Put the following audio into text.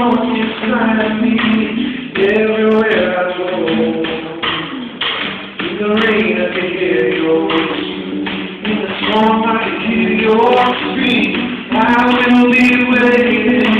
on you me everywhere I go. In the rain I can hear your voice. In the storm I can hear your scream. I will be waiting.